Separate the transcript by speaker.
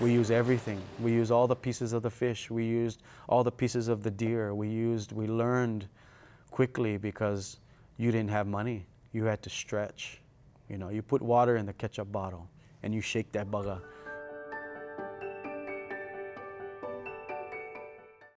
Speaker 1: We use everything. We use all the pieces of the fish. We used all the pieces of the deer. We used, we learned quickly because you didn't have money. You had to stretch. You know, you put water in the ketchup bottle and you shake that bugger